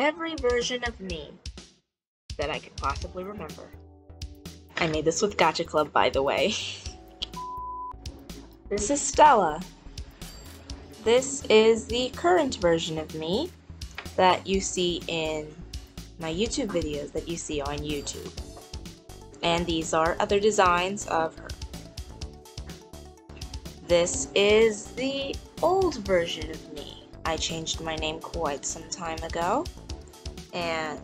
every version of me that I could possibly remember. I made this with Gacha Club, by the way. this is Stella. This is the current version of me that you see in my YouTube videos that you see on YouTube. And these are other designs of her. This is the old version of me. I changed my name quite some time ago, and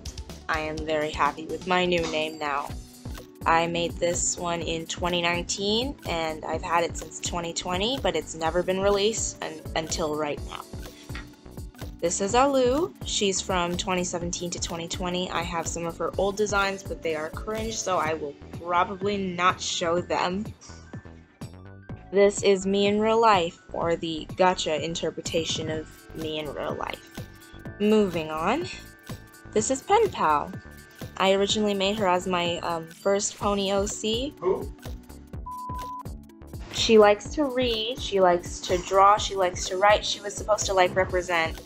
I am very happy with my new name now. I made this one in 2019 and I've had it since 2020, but it's never been released un until right now. This is Alu. She's from 2017 to 2020. I have some of her old designs, but they are cringe, so I will probably not show them. This is me in real life, or the gacha interpretation of me in real life. Moving on. This is Pen Pal. I originally made her as my um, first pony OC. She likes to read, she likes to draw, she likes to write. She was supposed to like represent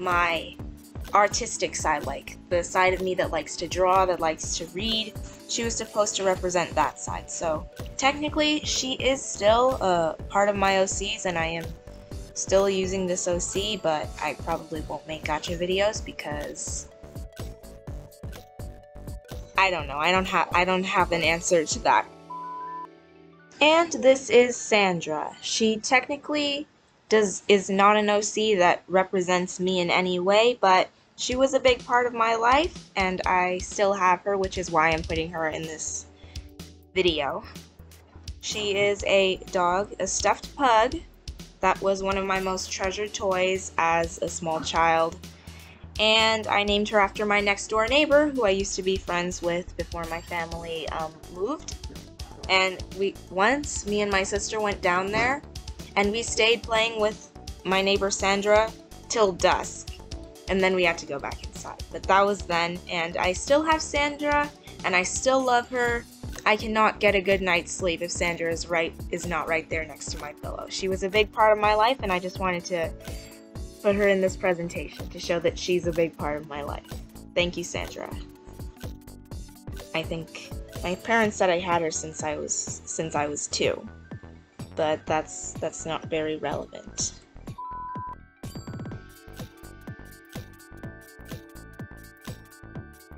my artistic side, like the side of me that likes to draw, that likes to read. She was supposed to represent that side. So technically, she is still a part of my OCs, and I am still using this OC, but I probably won't make gacha videos because I don't know. I don't have I don't have an answer to that. And this is Sandra. She technically does is not an OC that represents me in any way, but she was a big part of my life and I still have her, which is why I'm putting her in this video. She is a dog, a stuffed pug. That was one of my most treasured toys as a small child and I named her after my next door neighbor who I used to be friends with before my family um, moved. And we once me and my sister went down there and we stayed playing with my neighbor Sandra till dusk. And then we had to go back inside. But that was then and I still have Sandra and I still love her. I cannot get a good night's sleep if Sandra is right is not right there next to my pillow. She was a big part of my life and I just wanted to put her in this presentation to show that she's a big part of my life. Thank you, Sandra. I think my parents said I had her since I was since I was two, but that's that's not very relevant.